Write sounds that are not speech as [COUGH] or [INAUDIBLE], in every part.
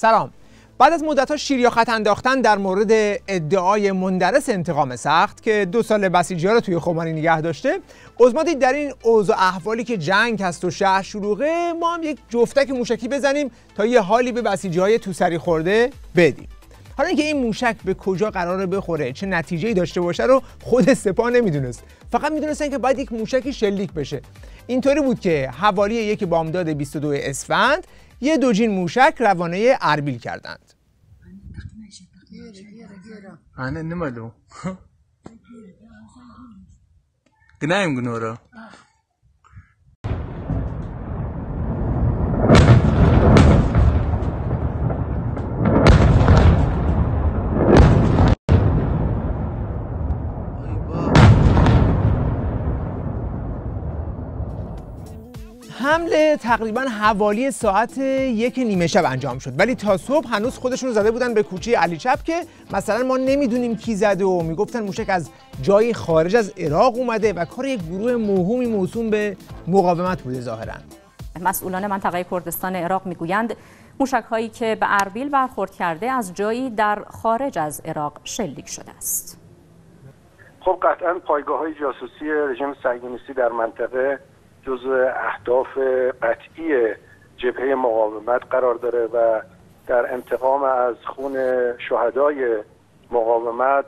سلام. بعد از مدتها شیر خط انداختن در مورد ادعای مندرس انتقام سخت که دو سال بسیجی ها رو توی خمانی نگه داشته عزما دید در این اوضاع احوالی که جنگ هست و شهر شلوغه ما هم یک جفتک موشکی بزنیم تا یه حالی به بسیجی های تو سری خورده بدیم. حالا اینکه این موشک به کجا قرار بخوره چه نتیجه داشته باشه رو خود سپاه نمی‌دونست. فقط می‌دونستن که باید یک موشکی شلیک بشه. اینطوری بود که حوالی یک بامداد 22 اسفند یه دوجین موشک روانه اربیل کردند. [LAUGHS] حمله تقریبا حوالی ساعت یک نیمه شب انجام شد. ولی تا صبح هنوز خودشون زده بودن به کوچه علی چپ که مثلا ما نمی‌دونیم کی زده و می‌گفتن موشک از جای خارج از عراق اومده و کار یک گروه موهومی موسوم به مقاومت بوده ظاهرا. مسئولان منطقه کردستان عراق می‌گویند موشک هایی که به اربیل برخورد کرده از جایی در خارج از عراق شلیک شده است. خب قطعا پایگاه های جاسوسی رژیم صهیونیستی در منطقه جزء اهداف قطعی جبهه مقاومت قرار داره و در انتقام از خون شهدای مقاومت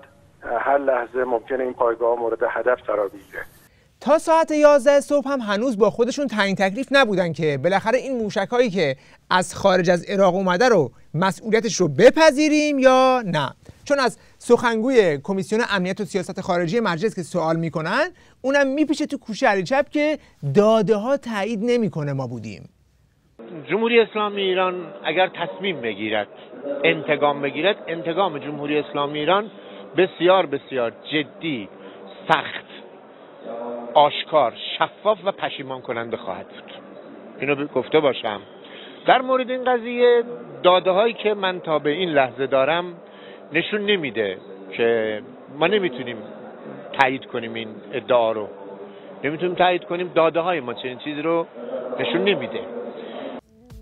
هر لحظه ممکنه این پایگاه مورد هدف قرار بگیره. تا ساعت 11 صبح هم هنوز با خودشون تعیین تکلیف نبودن که بالاخره این موشک هایی که از خارج از عراق اومده رو مسئولیتش رو بپذیریم یا نه. چون از سخنگوی کمیسیون امنیت و سیاست خارجی مجلس که سوال می‌کنن اونم میپیشه تو کوشه علی چپ که داده ها تایید نمی‌کنه ما بودیم. جمهوری اسلامی ایران اگر تصمیم بگیرد انتقام بگیرد انتقام جمهوری اسلامی ایران بسیار بسیار جدی سخت آشکار شفاف و پشیمان کننده خواهد بود. اینو گفته باشم. در مورد این قضیه داده هایی که من تا به این لحظه دارم نشون نمیده که ما نمی‌تونیم تایید کنیم این ادعا رو. نمی‌تونیم تایید کنیم داده های ما چنین چیزی رو نشون نمیده.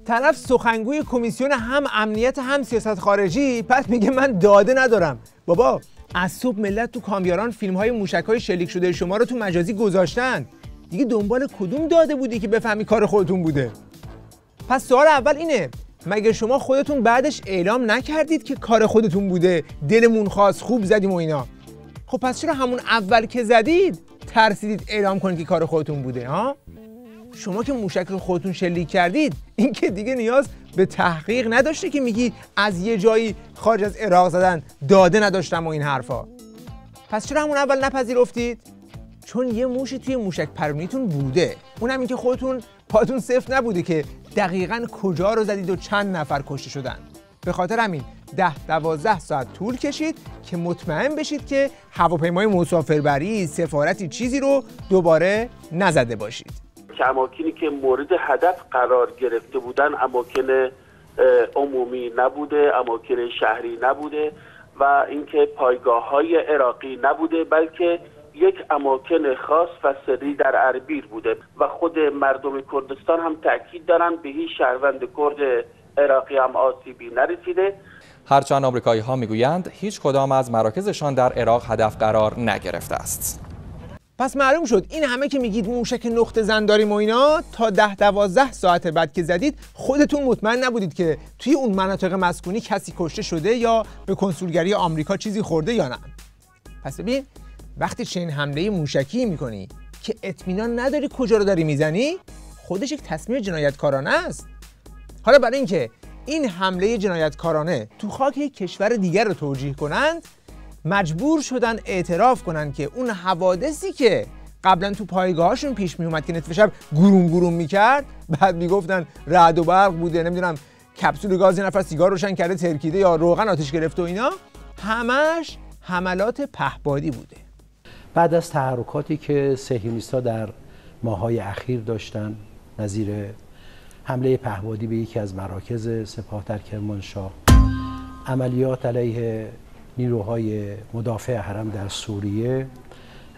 طرف سخنگوی کمیسیون هم امنیت هم سیاست خارجی پس میگه من داده ندارم. بابا از صبح ملت تو کامیاران فیلم های موشک های شلیک شده شما رو تو مجازی گذاشتن. دیگه دنبال کدوم داده بودی که بفهمی کار خودتون بوده؟ پس سوال اول اینه مگه شما خودتون بعدش اعلام نکردید که کار خودتون بوده دلمون خواست خوب زدیم و اینا؟ خب پس چرا همون اول که زدید ترسیدید اعلام کنید که کار خودتون بوده ها؟ شما که موشک رو خودتون شلیک کردید این که دیگه نیاز به تحقیق نداشته که میگی از یه جایی خارج از عراق زدن داده نداشتم و این حرفا. پس چرا همون اول نپذیرفتید؟ چون یه موشی توی موشک پرونیتون بوده. اونم اینکه خودتون پاتون صفر نبوده که دقیقا کجا رو زدید و چند نفر کشته شدن. به خاطر همین ده دوازده ساعت طول کشید که مطمئن بشید که هواپیمای مسافربری سفارتی چیزی رو دوباره نزده باشید. که اماکنی که مورد هدف قرار گرفته بودن اماکن عمومی نبوده اماکن شهری نبوده و اینکه پایگاه های عراقی نبوده بلکه یک اماکن خاص و سری در اربیل بوده و خود مردم کردستان هم تاکید دارن به هیچ شهروند کرد عراقی هم آسیبی نرسیده. هرچند آمریکایی ها می‌گویند هیچ کدام از مراکزشان در عراق هدف قرار نگرفته است. پس معلوم شد این همه که میگید موشک نقطه زن داریم و اینا تا ده دوازده ساعت بعد که زدید خودتون مطمئن نبودید که توی اون مناطق مسکونی کسی کشته شده یا به کنسولگری آمریکا چیزی خورده یا نه. پس ببین وقتی چنین حمله موشکی می‌کنی که اطمینان نداری کجا رو داری می‌زنی خودش یک تصمیم جنایتکارانه است. حالا برای اینکه این حمله جنایتکارانه تو خاک یک کشور دیگر رو توجیه کنند مجبور شدن اعتراف کنن که اون حوادثی که قبلا تو پایگاهاشون پیش می اومد که نصف شب گروم گروم می‌کرد بعد می‌گفتن رعد و برق بوده نمی‌دونم کپسول گاز یه نفر سیگار روشن کرده ترکیده یا روغن آتش گرفته و اینا همش حملات پهبادی بوده. بعد از تحرکاتی که سهیونیستا در ماهای اخیر داشتن نظیر حمله پهبادی به یکی از مراکز سپاه در کرمانشاه عملیات علیه نیروهای مدافع حرم در سوریه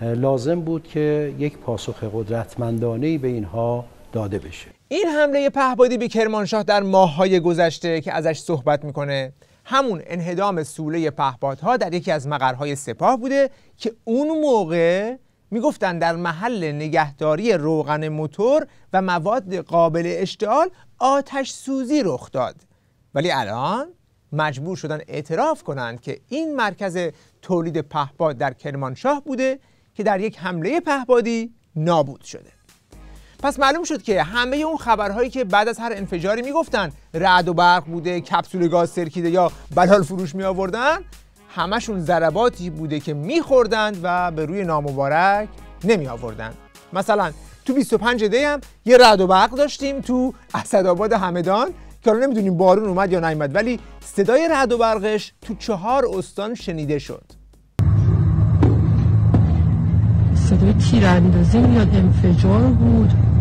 لازم بود که یک پاسخ قدرتمندانه به اینها داده بشه. این حمله پهبادی به کرمانشاه در ماههای گذشته که ازش صحبت می‌کنه همون انهدام سوله پهپادها در یکی از مقرهای سپاه بوده که اون موقع می‌گفتن در محل نگهداری روغن موتور و مواد قابل اشتعال آتش سوزی رخ داد. ولی الان مجبور شدن اعتراف کنند که این مرکز تولید پهپاد در کرمانشاه بوده که در یک حمله پهپادی نابود شده. پس معلوم شد که همه اون خبرهایی که بعد از هر انفجاری می‌گفتن رعد و برق بوده کپسول گاز سرکیده یا بلال فروش می آوردن همشون ضرباتی بوده که میخوردند و به روی نامبارک نمی آوردن مثلا تو 25 دی هم یه رعد و برق داشتیم تو اسدآباد همدان که حالا نمی‌دونیم بارون اومد یا نیومد ولی صدای رعد و برقش تو چهار استان شنیده شد. صدای تیراندازی میاد انفجار بود.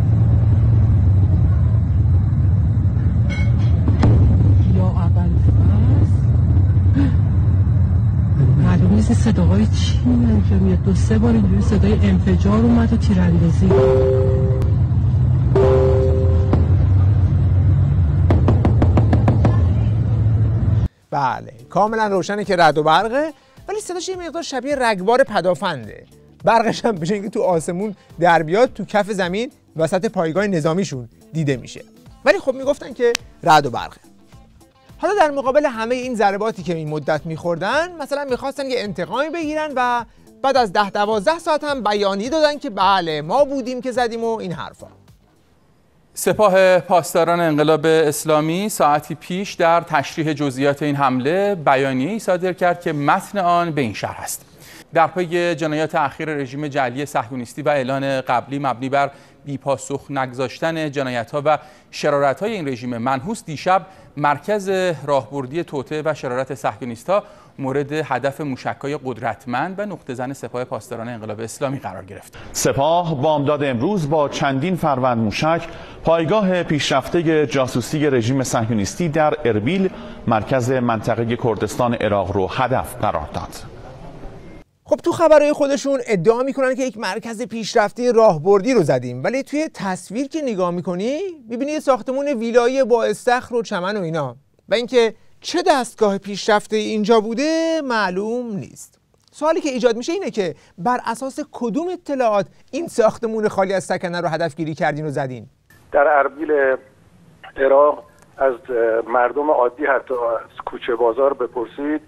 نیست صداهای چی انجام میاد دو سه بار اینجوری صدای انفجار اومد و تیراندازی. بله کاملا روشنه که رد و برقه ولی صداش یه مقدار شبیه رگبار پدافنده. برقش هم بشه اینکه تو آسمون در بیاد تو کف زمین وسط پایگاه نظامیشون دیده میشه. ولی خب می‌گفتن که رد و برقه. حالا در مقابل همه این ضرباتی که این مدت میخوردن مثلا می‌خواستن یه انتقامی بگیرن و بعد از ده دوازده ساعت هم بیانی دادن که بله ما بودیم که زدیم و این حرفا. سپاه پاسداران انقلاب اسلامی ساعتی پیش در تشریح جزئیات این حمله بیانیه‌ای صادر کرد که متن آن به این شرح است. در پی جنایات اخیر رژیم جعلی صهیونیستی و اعلان قبلی مبنی بر بیپاسخ نگذاشتن جنایت‌ها و شرارت‌های این رژیم منحوس دیشب مرکز راهبردی توطئه و شرارت صهیونیست‌ها مورد هدف موشک‌های قدرتمند و نقطه زن سپاه پاسداران انقلاب اسلامی قرار گرفت. سپاه بامداد امروز با چندین فروند موشک پایگاه پیشرفته جاسوسی رژیم صهیونیستی در اربیل مرکز منطقه کردستان عراق رو هدف قرار داد. خب تو خبرهای خودشون ادعا می‌کنن که یک مرکز پیشرفته راهبردی رو زدیم. ولی توی تصویر که نگاه می‌کنی می‌بینی یه ساختمون ویلایی با استخر و چمن و اینا. و اینکه چه دستگاه پیشرفته اینجا بوده معلوم نیست. سوالی که ایجاد میشه اینه که بر اساس کدوم اطلاعات این ساختمون خالی از سکنه رو هدف گیری کردین و زدین؟ در اربیل عراق از مردم عادی حتی از کوچه بازار بپرسید.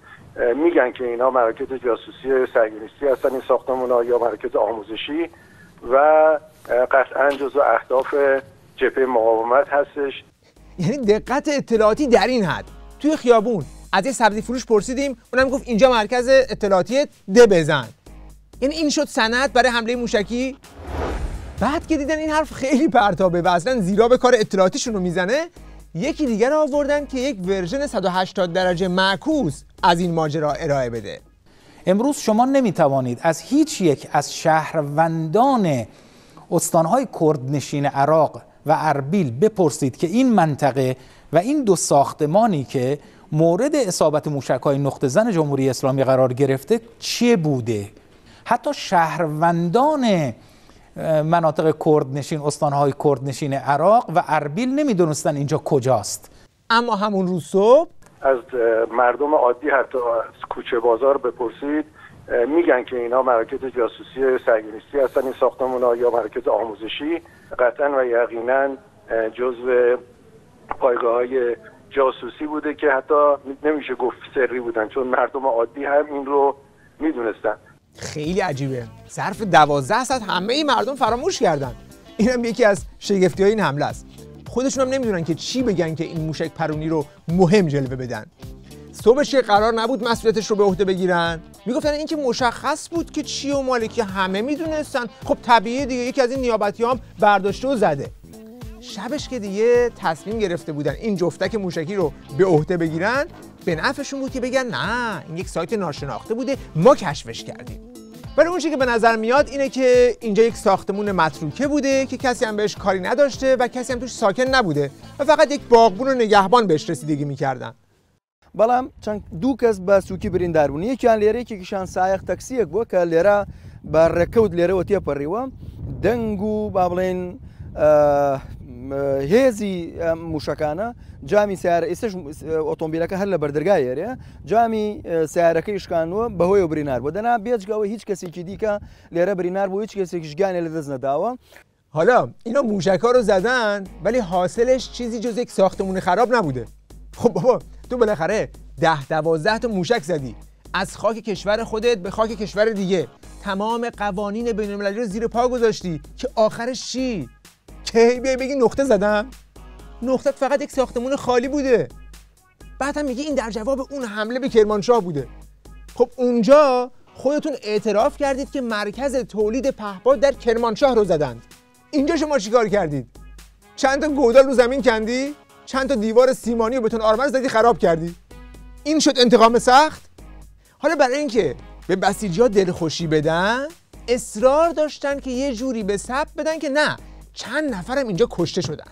میگن که اینا مراکز جاسوسی سرگینیستی هستن این ساختمون ها یا مراکز آموزشی و قطعا جزو اهداف جبهه مقاومت هستش. یعنی دقت اطلاعاتی در این حد. توی خیابون از یه سبزی فروش پرسیدیم اونم گفت اینجا مرکز اطلاعاتی ده بزن. یعنی این شد سند برای حمله موشکی. بعد که دیدن این حرف خیلی پرتابه و اصلا زیرا به کار اطلاعاتیشون رو می‌زنه یکی دیگر آوردن که یک ورژن 180 درجه معکوس از این ماجرا ارائه بده. امروز شما نمی‌توانید از هیچ یک از شهروندان استانهای کردنشین عراق و اربیل بپرسید که این منطقه و این دو ساختمانی که مورد اصابت موشک های نقطه زن جمهوری اسلامی قرار گرفته چه بوده؟ حتی شهروندان مناطق کردنشین استانهای کردنشین عراق و اربیل نمی‌دونستن اینجا کجاست. اما همون روز صبح از مردم عادی حتی از کوچه بازار بپرسید میگن که اینا مراکز جاسوسی سرگینیستی هستن این ساختمون یا مراکز آموزشی قطعا و یقینا جزو پایگاه های جاسوسی بوده که حتی نمیشه گفت سری بودن چون مردم عادی هم این رو می‌دونستن. خیلی عجیبه. ظرف دوازده ساعت همه این مردم فراموش کردن. این هم یکی از شگفتی های این حمله است. خودشون هم نمی‌دونن که چی بگن که این موشک پرونی رو مهم جلوه بدن. صبحش که قرار نبود مسئولیتش رو به عهده بگیرن. می‌گفتن اینکه مشخص بود که چی و مالکی همه می‌دونستن. خب طبیعی دیگه یکی از این نیابتی هم برداشته و زده. شبش که دیگه تصمیم گرفته بودن این جفتک موشکی رو به عهده بگیرن به نفعشون بود که بگن نه این یک سایت ناشناخته بوده ما کشفش کردیم. ولی اون که به نظر میاد اینه که اینجا یک ساختمون متروکه بوده که کسی هم بهش کاری نداشته و کسی هم توش ساکن نبوده و فقط یک باغبون و نگهبان بهش رسیدگی می‌کردن. بەڵام چەند دوو کەس بە سوکی بریندار بوون یەکیان لێرەیەکێکیشان سایق تەکسیەک بووە کە لێرە بە ڕێکەوت لێرەوە تێپەڕیوە دەنگ و با بڵێن هێزی موشەکانە جامی سیارە ئێستش ئۆتۆمبیلەکە هەر لە بەردرگای ێرێ جامی سیارەکەی شکانوە بەهۆی برینار بۆ دەنا بێجگەوە هیچ کەسێکی دیکە لێرە برینار بۆ هیچ کەسێکیشگانێ لە دەست نەداوە. حالا اینا موشک ها رو زدن ولی حاصلش چیزی جز یک ساختمون خراب نبوده. خب بابا تو بالاخره ده دوازده تا موشک زدی. از خاک کشور خودت به خاک کشور دیگه. تمام قوانین بین المللی رو زیر پا گذاشتی که آخرش چی؟ کی بیای بگی نقطه زدم؟ نقطه فقط یک ساختمون خالی بوده. بعد هم میگی این در جواب اون حمله به کرمانشاه بوده. خب اونجا خودتون اعتراف کردید که مرکز تولید پهپاد در کرمانشاه رو زدند اینجا شما چیکار کردید؟ چند تا گودال رو زمین کندی؟ چند تا دیوار سیمانی و بتون آرمز زدی خراب کردی؟ این شد انتقام سخت؟ حالا برای اینکه به بسیجی ها دلخوشی بدن اصرار داشتن که یه جوری به ثبت بدن که نه. چند نفرم اینجا کشته شدن.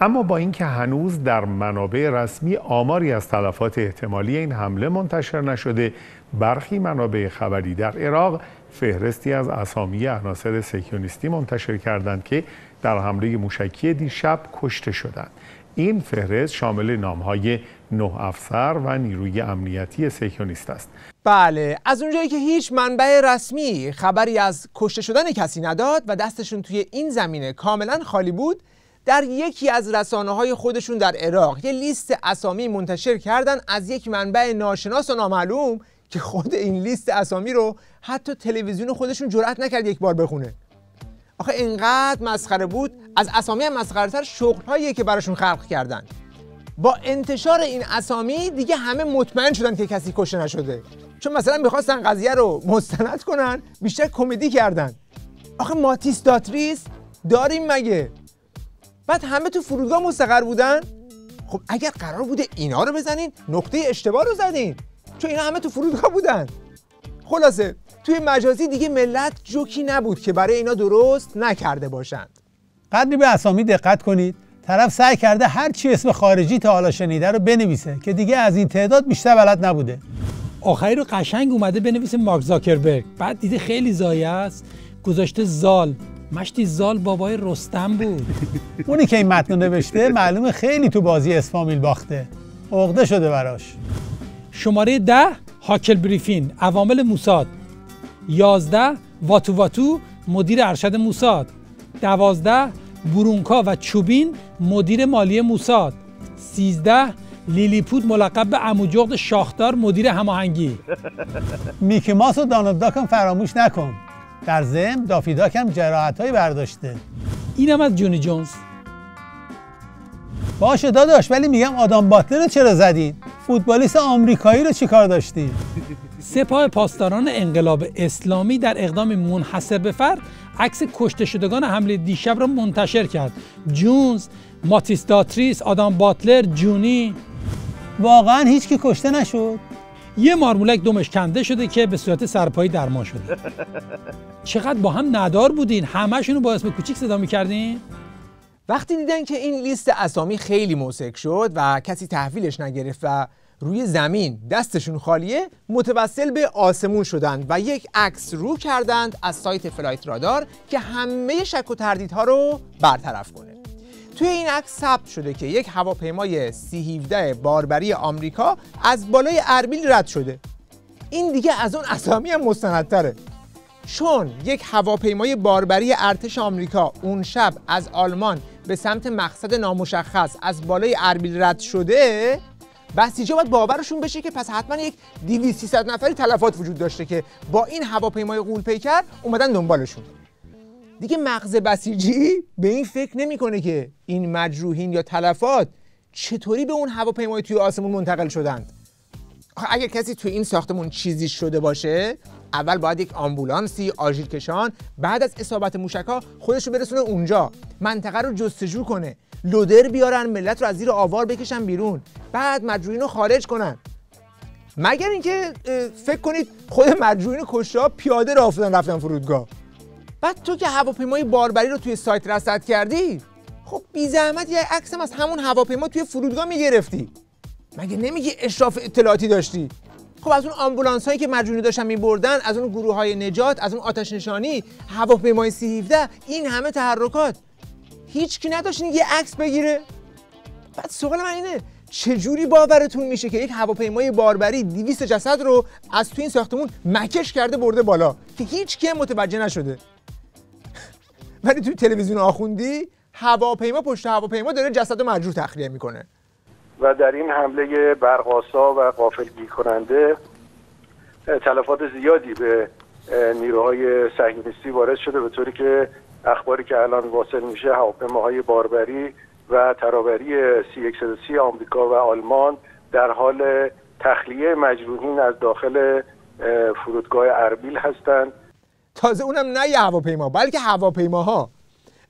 اما با اینکه هنوز در منابع رسمی آماری از تلفات احتمالی این حمله منتشر نشده برخی منابع خبری در عراق فهرستی از اسامی عناصر سکیونیستی منتشر کردند که در حمله موشکی دیشب کشته شدند. این فهرست شامل نامهای نه افسر و نیروی امنیتی سکیونیست است. بله از اونجایی که هیچ منبع رسمی خبری از کشته شدن کسی نداد و دستشون توی این زمینه کاملا خالی بود در یکی از رسانه های خودشون در عراق یه لیست اسامی منتشر کردن از یک منبع ناشناس و نامعلوم که خود این لیست اسامی رو حتی تلویزیون خودشون جرئت نکرد یک بار بخونه. آخه اینقدر مسخره بود از اسامی مسخره تر شغل که براشون خلق کردن. با انتشار این اسامی دیگه همه مطمئن شدن که کسی کشته نشده. چون مثلا می‌خواستن قضیه رو مستند کنن بیشتر کمدی کردن. آخه ماتیس داتریس داریم مگه؟ بعد همه تو فرودگاه مستقر بودن. خب اگر قرار بوده اینا رو بزنین نقطه اشتباه رو زدین. چون اینا همه تو فرودگاه بودن. خلاصه توی مجازی دیگه ملت جوکی نبود که برای اینا درست نکرده باشند. قدری به اسامی دقت کنید. طرف سعی کرده هر چی اسم خارجی تا حالا شنیده رو بنویسه که دیگه از این تعداد بیشتر بلد نبوده. آخری رو قشنگ اومده بنویسه مارک زاکربرگ. بعد دیده خیلی زایه است. گذاشته زال. مشتی زال بابای رستم بود. [LAUGHS] اونی که این متن نوشته معلومه خیلی تو بازی اسفامیل باخته. عقده شده براش. شماره ده هاکل بریفین عوامل موساد. یازده واتو واتو مدیر ارشد موساد. دوازده برونکا و چوبین مدیر مالی موساد. سیزده لیلیپود ملقب به اموجغد شاخدار مدیر هماهنگی. [LAUGHS] میکی ماس و دانالد داکم فراموش نکن. در ضمن دافی داکم جراحت برداشته. اینم از جونی جونز. باشه داداش ولی میگم آدام باتلر رو چرا زدین؟ فوتبالیست آمریکایی رو چیکار داشتین؟ [LAUGHS] سپاه پاسداران انقلاب اسلامی در اقدام منحصر به فرد عکس کشته شدگان حمله دیشب را منتشر کرد. جونز ماتیس داتریس آدام باتلر جونی. واقعا هیچ کی کشته نشد؟ یه مارمولک دومش کنده شده که به صورت سرپایی درمان شده. چقدر با هم ندار بودین؟ همهشون رو با اسم کوچیک صدا می‌کردین؟ وقتی دیدن که این لیست اسامی خیلی مضحک شد و کسی تحویلش نگرفت و روی زمین. دستشون خالیه. متوسل به آسمون شدند و یک عکس رو کردند از سایت Flightradar که همه شک و تردیدها رو برطرف کنه. توی این عکس ثبت شده که یک هواپیمای C 17 باربری آمریکا از بالای اربیل رد شده. این دیگه از اون اسامی هم مستندتره. چون یک هواپیمای باربری ارتش آمریکا اون شب از آلمان به سمت مقصد نامشخص از بالای اربیل رد شده بسیجا باید باورشون بشه که پس حتما یک 200 300 نفری تلفات وجود داشته که با این هواپیمای غول پیکر اومدن دنبالشون. دیگه مغز بسیجی به این فکر نمی‌کنه که این مجروحین یا تلفات چطوری به اون هواپیمای توی آسمون منتقل شدند. اگر کسی توی این ساختمون چیزی شده باشه اول باید یک آمبولانسی آژیر کشان بعد از اصابت موشکا خودش رو برسونه اونجا. منطقه رو جستجو کنه. لودر بیارن ملت رو از زیر آوار بکشن بیرون. بعد مجروحین رو خارج کنن. مگر اینکه فکر کنید خود مجروحین کشته پیاده راه افتادن رفتن فرودگاه. بعد تو که هواپیمای باربری رو توی سایت رصد کردی خب بی زحمت یه عکسم از همون هواپیما توی فرودگاه می‌گرفتی. مگه نمیگی اشراف اطلاعاتی داشتی؟ خب از اون آمبولانس هایی که مجونی داشتن میبردن از اون گروه های نجات از اون آتش نشانی هواپیمای سی 17 این همه تحرکات. هیچ کی نداشت یه عکس بگیره. بعد سوال من اینه چجوری باورتون میشه که یک هواپیمای باربری 200 جسد رو از تو این ساختمون مکش کرده برده بالا؟ که هیچ کی متوجه نشده. [LAUGHS] ولی توی تلویزیون آخوندی هواپیما پشت هواپیما داره جسد مجروح تخلیه می‌کنه. و در این حمله برقاسا و قافلگیر کننده تلفات زیادی به نیروهای صهیونیستی وارد شده به طوری که اخباری که الان واصل میشه هواپیماهای باربری و ترابری سی سی آمریکا و آلمان در حال تخلیه مجروحین از داخل فرودگاه اربیل هستند. تازه اونم نه یه هواپیما بلکه هواپیماها.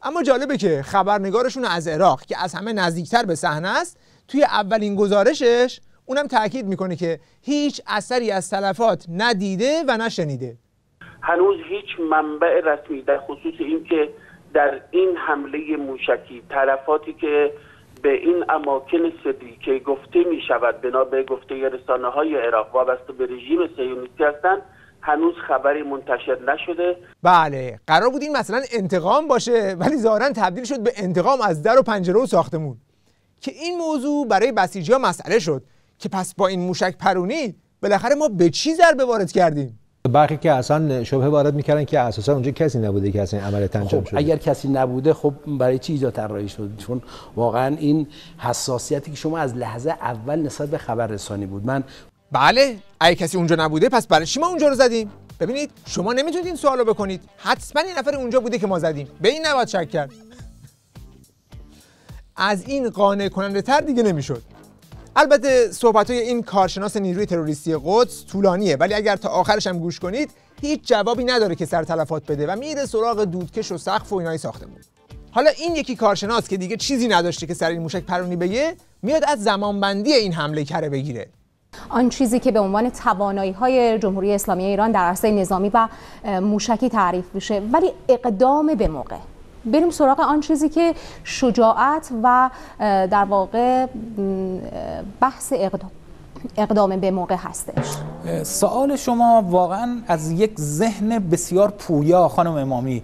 اما جالبه که خبرنگارشون از عراق که از همه نزدیکتر به صحنه است توی اولین گزارشش اونم تاکید می‌کنه که هیچ اثری از تلفات ندیده و نشنیده. هنوز هیچ منبع رسمی در خصوص اینکه در این حمله موشکی تلفاتی که به این اماکن سدی که گفته می شود بنا به گفته رسانه های عراق وابسته به رژیم سیونیستی هستند هنوز خبری منتشر نشده. بله قرار بود این مثلا انتقام باشه ولی ظاهرا تبدیل شد به انتقام از در و پنجره و ساختمون. که این موضوع برای بسیجی ها مسئله شد که پس با این موشک پرونی بالاخره ما به چی ضربه وارد کردیم؟ برخی که اصلا شبهه وارد می‌کردن که اساسا اونجا کسی نبوده که اصلا عملیات انجام خب اگر کسی نبوده خب برای چی ایجاد طراحی شد؟ چون واقعا این حساسیتی که شما از لحظه اول نسبت به خبررسانی بود. من بله اگه کسی اونجا نبوده پس برای چی ما اونجا رو زدیم؟ ببینید شما نمی‌تونید این سوالو بکنید. حتما این نفر اونجا بوده که ما زدیم. به این نباید شک کرد. از این قانع کننده تر دیگه نمی‌شد. البته صحبت های این کارشناس نیروی تروریستی قدس طولانیه ولی اگر تا آخرش هم گوش کنید هیچ جوابی نداره که سر تلفات بده و میره سراغ دودکش و سقف و اینای ساختمون. حالا این یکی کارشناس که دیگه چیزی نداشته که سر این موشک پرونی بگه میاد از زمانبندی این حمله کره بگیره. آن چیزی که به عنوان توانایی های جمهوری اسلامی ایران در عرصه نظامی و موشکی تعریف میشه ولی اقدام به موقع. بریم سراغ آن چیزی که شجاعت و در واقع بحث اقدام اقدام به موقع هستش. سوال شما واقعا از یک ذهن بسیار پویا خانم امامی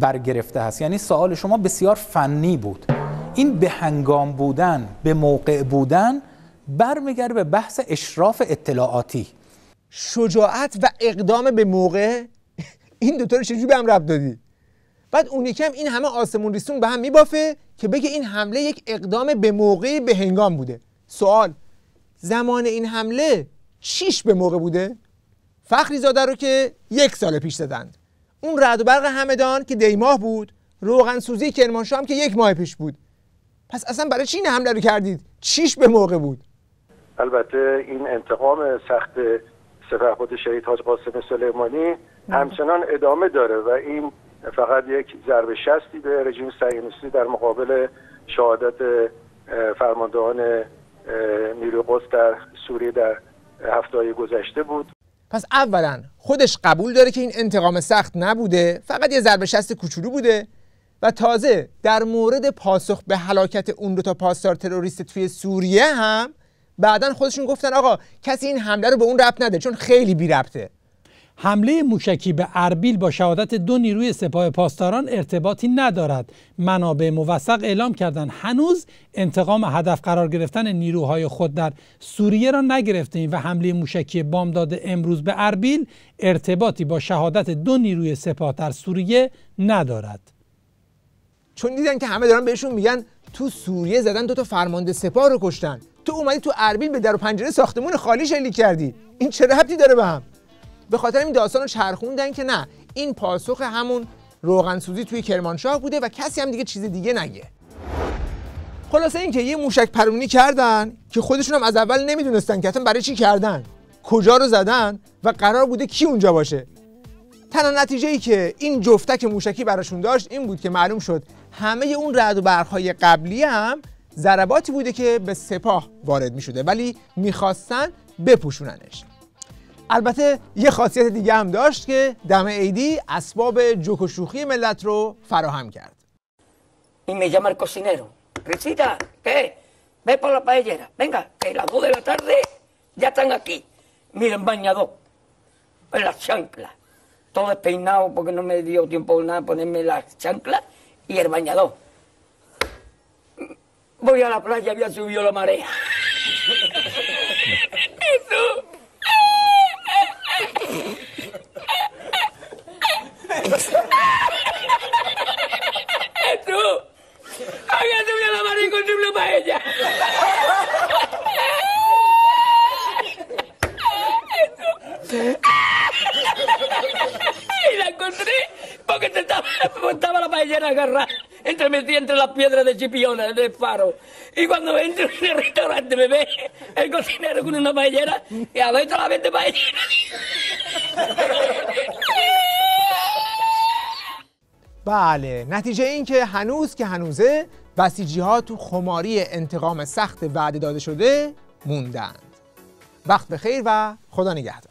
برگرفته هست یعنی سوال شما بسیار فنی بود. این به هنگام بودن به موقع بودن برمیگرده به بحث اشراف اطلاعاتی. شجاعت و اقدام به موقع؟ این دوتا رو چجوری به هم رب دادی؟ بعد اون یکم این همه آسمون ریسون به هم میبافه که بگه این حمله یک اقدام به موقع به هنگام بوده. سوال زمان این حمله چیش به موقع بوده؟ فخری زاده رو که یک سال پیش زدند. اون رعد و برق همدان که دیماه بود روغن سوزی کرمانشاه هم که یک ماه پیش بود. پس اصلا برای چی این حمله رو کردید؟ چیش به موقع بود؟ البته این انتقام سخت سپهبد شهید حاج قاسم سلیمانی همچنان ادامه داره و این فقط یک ضربه شستی به رژیم صهیونیستی در مقابل شهادت فرماندهان نیروی قدس در سوریه در هفته گذشته بود. پس اولا خودش قبول داره که این انتقام سخت نبوده فقط یه ضربه شست کوچولو بوده و تازه در مورد پاسخ به هلاکت اون دو تا پاسدار تروریست توی سوریه هم بعدا خودشون گفتن آقا کسی این حمله رو به اون ربط نده چون خیلی بی ربطه حمله موشکی به اربیل با شهادت دو نیروی سپاه پاسداران ارتباطی ندارد. منابع موثق اعلام کردند هنوز انتقام هدف قرار گرفتن نیروهای خود در سوریه را نگرفتیم و حمله موشکی بامداد امروز به اربیل ارتباطی با شهادت دو نیروی سپاه در سوریه ندارد. چون دیدن که همه دارن بهشون میگن تو سوریه زدن دو تا فرمانده سپاه رو کشتن. تو اومدی تو اربیل به در و پنجره ساختمون خالی شلیک کردی. این چه ربطی داره به هم؟ به خاطر این داستان رو چرخوندن که نه این پاسخ همون روغن سوزی توی کرمانشاه بوده و کسی هم دیگه چیز دیگه نگه. خلاصه اینکه یه موشک پرونی کردن که خودشون هم از اول نمی‌دونستن که برای چی کردن کجا رو زدن و قرار بوده کی اونجا باشه. تنها نتیجه ای که این جفتک موشکی براشون داشت این بود که معلوم شد همه اون رعد و برقهای قبلی هم ضرباتی بوده که به سپاه وارد می شده ولی می‌خواستن بپوشوننش. البته یه خاصیت دیگه هم داشت که دم عیدی اسباب جوک و شوخی ملت رو فراهم کرد Y me llama el cocinero. Risita, ¿qué? Ve por la paellera. Venga, que las 2 de la tarde ya están aquí. Miren, bañador. En las chanclas. Todo despeinado porque no me dio tiempo nada ponerme las chanclas y el bañador. voy a la playa, había subido la marea. Jesús. Jesús. Había subido la marea y una paella. Y la encontré porque estaba, estaba la paellera agarrada entre metida entre las piedras de Chipiona, del faro. Y cuando entro en el restaurante me ve el cocinero con una paellera y adentro la vende paellera. بله. نتیجه این که هنوز که هنوزه بسیجی ها تو خماری انتقام سخت وعده داده شده موندند. وقت بخیر و خدا نگهدار.